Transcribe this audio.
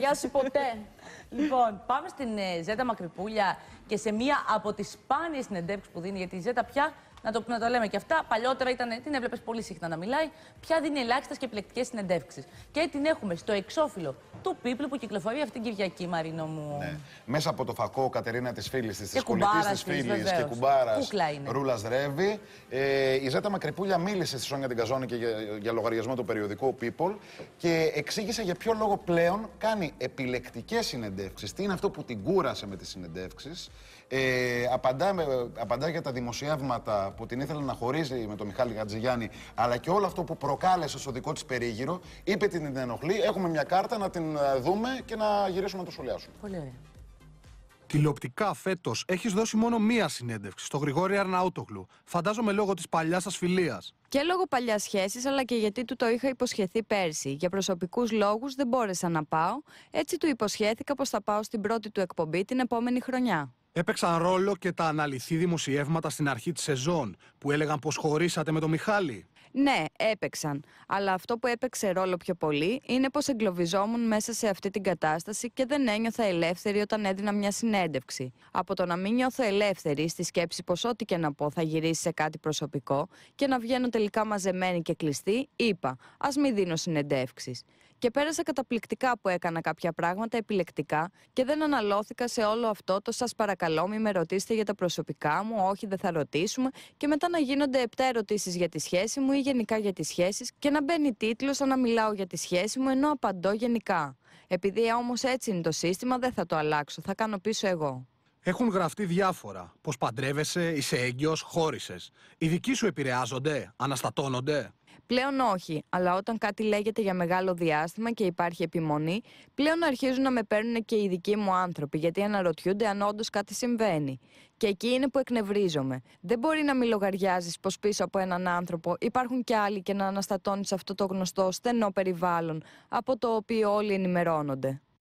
ταιριάσει ποτέ. Λοιπόν, πάμε στην ε, Ζέτα Μακρυπούλια και σε μία από τις σπάνιες συνεντεύξεις που δίνει. Γιατί η Ζέτα πια, να το, να το λέμε και αυτά, παλιότερα ήταν, την έβλεπες πολύ συχνά να μιλάει, πια δίνει ελάχιστες και επιλεκτικές συνεντεύξεις. Και την έχουμε στο εξώφυλλο του Πίπλου που κυκλοφορεί αυτήν την Κυριακή, Μαρίνο μου. Ναι. Μέσα από το φακό Κατερίνα της φίλης της, της Και κολλητή κουμπάρας της της, φίλης και βεβαίως. κουμπάρας Κούκλα είναι. Ρούλας Ρεύη. Ε, η Ζέτα Μακρυπούλια μίλησε στη Σόνια την Καζόνη και για, για λογαριασμό του περιοδικού People και εξήγησε για ποιο λόγο πλέον κάνει επιλεκτικές συνεντεύξεις. Τι είναι αυτό που την κούρασε με τις συνεντεύξεις. Ε, απαντά, με- απαντά για τα δημοσιεύματα που την ήθελε να χωρίζει με τον Μιχάλη Γατζηγιάννη, αλλά και όλο αυτό που προκάλεσε στο δικό της περίγυρο. Είπε την την ενοχλεί. Έχουμε μια κάρτα να την ε, δούμε και να γυρίσουμε να το σχολιάσουμε. Πολύ ωραία. Τηλεοπτικά φέτος έχεις δώσει μόνο μία συνέντευξη στο Γρηγόρη Αρναούτογλου. Φαντάζομαι λόγω της παλιάς σας φιλίας. Και λόγω παλιάς σχέσης, αλλά και γιατί του το είχα υποσχεθεί πέρσι. Για προσωπικούς λόγους δεν μπόρεσα να πάω. Έτσι του υποσχέθηκα πως θα πάω στην πρώτη του εκπομπή την επόμενη χρονιά. Έπαιξαν ρόλο και τα αναλυθή δημοσιεύματα στην αρχή της σεζόν που έλεγαν πως χωρίσατε με τον Μιχάλη. Ναι, έπαιξαν. Αλλά αυτό που έπαιξε ρόλο πιο πολύ είναι πως εγκλωβιζόμουν μέσα σε αυτή την κατάσταση και δεν ένιωθα ελεύθερη όταν έδινα μια συνέντευξη. Από το να μην νιώθω ελεύθερη στη σκέψη πως ό,τι και να πω θα γυρίσει σε κάτι προσωπικό και να βγαίνω τελικά μαζεμένη και κλειστή, είπα ας μην δίνω συνεντεύξεις. Και πέρασα καταπληκτικά που έκανα κάποια πράγματα επιλεκτικά και δεν αναλώθηκα σε όλο αυτό το σας παρακαλώ μη με ρωτήσετε για τα προσωπικά μου, όχι δεν θα ρωτήσουμε και μετά να γίνονται επτά ερωτήσεις για τη σχέση μου ή γενικά για τις σχέσεις και να μπαίνει τίτλος σαν να μιλάω για τη σχέση μου ενώ απαντώ γενικά. Επειδή όμως έτσι είναι το σύστημα δεν θα το αλλάξω, θα κάνω πίσω εγώ. Έχουν γραφτεί διάφορα. Πω παντρεύεσαι, είσαι έγκυος, χώρισες. Οι δικοί σου επηρεάζονται, αναστατώνονται. Πλέον όχι, αλλά όταν κάτι λέγεται για μεγάλο διάστημα και υπάρχει επιμονή, πλέον αρχίζουν να με παίρνουν και οι δικοί μου άνθρωποι, γιατί αναρωτιούνται αν όντως κάτι συμβαίνει. Και εκεί είναι που εκνευρίζομαι. Δεν μπορεί να μην λογαριάζεις πως πίσω από έναν άνθρωπο υπάρχουν και άλλοι και να αναστατώνεις αυτό το γνωστό στενό περιβάλλον, από το οποίο όλοι ενημερώνονται.